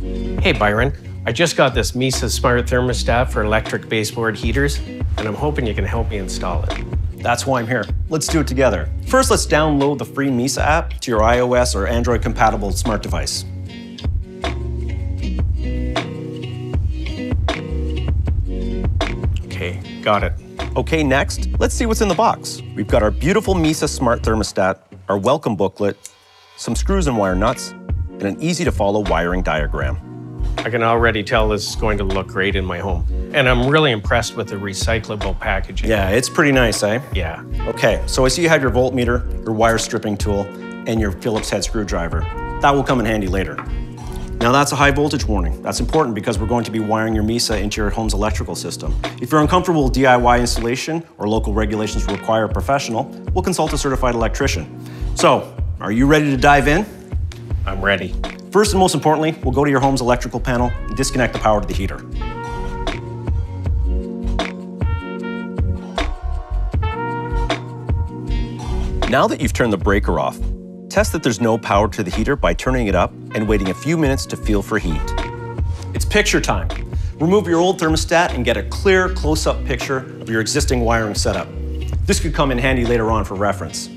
Hey Byron, I just got this Mysa Smart Thermostat for electric baseboard heaters, and I'm hoping you can help me install it. That's why I'm here. Let's do it together. First, let's download the free Mysa app to your iOS or Android compatible smart device. Okay, got it. Okay, next, let's see what's in the box. We've got our beautiful Mysa smart thermostat, our welcome booklet, some screws and wire nuts, and an easy to follow wiring diagram. I can already tell this is going to look great in my home. And I'm really impressed with the recyclable packaging. Yeah, it's pretty nice, eh? Yeah. Okay, so I see you have your voltmeter, your wire stripping tool, and your Phillips head screwdriver. That will come in handy later. Now that's a high voltage warning. That's important because we're going to be wiring your Mysa into your home's electrical system. If you're uncomfortable with DIY installation or local regulations require a professional, we'll consult a certified electrician. So, are you ready to dive in? I'm ready. First and most importantly, we'll go to your home's electrical panel and disconnect the power to the heater. Now that you've turned the breaker off, test that there's no power to the heater by turning it up and waiting a few minutes to feel for heat. It's picture time. Remove your old thermostat and get a clear close-up picture of your existing wiring setup. This could come in handy later on for reference.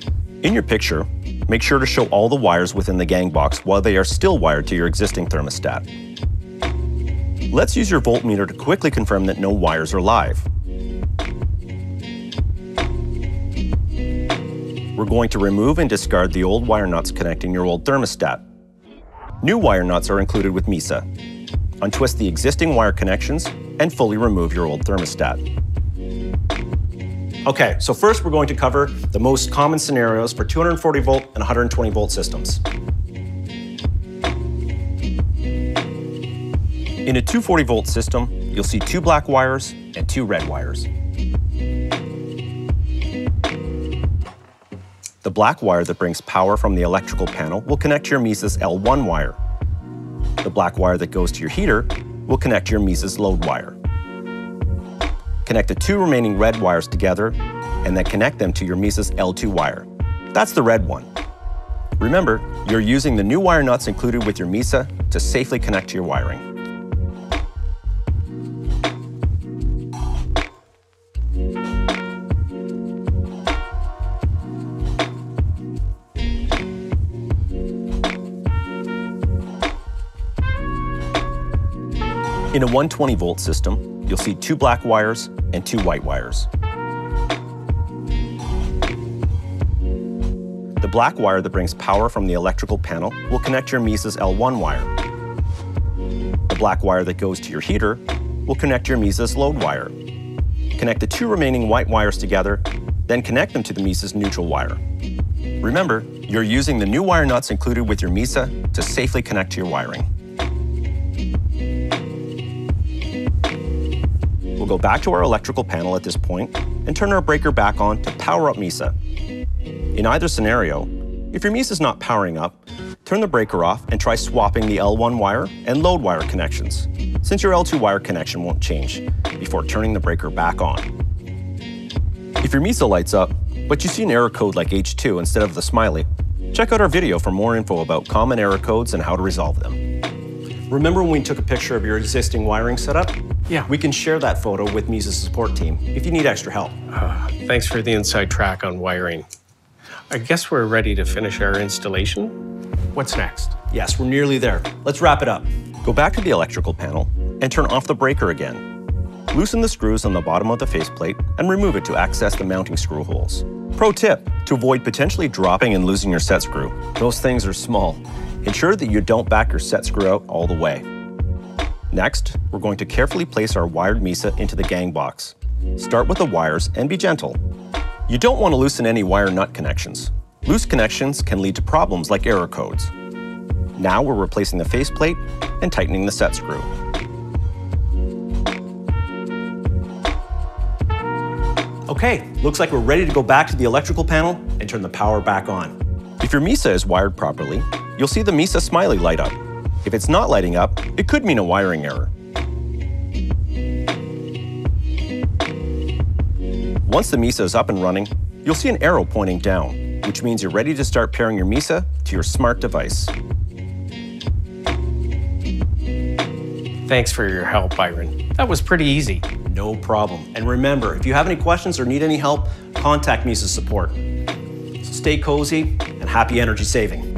In your picture, make sure to show all the wires within the gang box while they are still wired to your existing thermostat. Let's use your voltmeter to quickly confirm that no wires are live. We're going to remove and discard the old wire nuts connecting your old thermostat. New wire nuts are included with Mysa. Untwist the existing wire connections and fully remove your old thermostat. Okay, so first we're going to cover the most common scenarios for 240 volt and 120 volt systems. In a 240 volt system, you'll see two black wires and two red wires. The black wire that brings power from the electrical panel will connect to your Mysa's L1 wire. The black wire that goes to your heater will connect to your Mysa's load wire. Connect the two remaining red wires together and then connect them to your Mysa's L2 wire. That's the red one. Remember, you're using the new wire nuts included with your Mysa to safely connect to your wiring. In a 120 volt system, you'll see two black wires and two white wires. The black wire that brings power from the electrical panel will connect your Mysa's L1 wire. The black wire that goes to your heater will connect your Mysa's load wire. Connect the two remaining white wires together, then connect them to the Mysa's neutral wire. Remember, you're using the new wire nuts included with your Mysa to safely connect to your wiring. Go back to our electrical panel at this point and turn our breaker back on to power up Mysa. In either scenario, if your Mysa is not powering up, turn the breaker off and try swapping the L1 wire and load wire connections, since your L2 wire connection won't change, before turning the breaker back on. If your Mysa lights up, but you see an error code like H2 instead of the smiley, check out our video for more info about common error codes and how to resolve them. Remember when we took a picture of your existing wiring setup? Yeah. We can share that photo with Mysa's support team if you need extra help. Uh, thanks for the inside track on wiring. I guess we're ready to finish our installation. What's next? Yes, we're nearly there. Let's wrap it up. Go back to the electrical panel and turn off the breaker again. Loosen the screws on the bottom of the faceplate and remove it to access the mounting screw holes. Pro tip, to avoid potentially dropping and losing your set screw. Those things are small. Ensure that you don't back your set screw out all the way. Next, we're going to carefully place our wired Mysa into the gang box. Start with the wires and be gentle. You don't want to loosen any wire nut connections. Loose connections can lead to problems like error codes. Now we're replacing the faceplate and tightening the set screw. Okay, looks like we're ready to go back to the electrical panel and turn the power back on. If your Mysa is wired properly, you'll see the Mysa smiley light up. If it's not lighting up, it could mean a wiring error. Once the Mysa is up and running, you'll see an arrow pointing down, which means you're ready to start pairing your Mysa to your smart device. Thanks for your help, Byron. That was pretty easy. No problem. And remember, if you have any questions or need any help, contact Mysa's Support. So stay cozy and happy energy saving.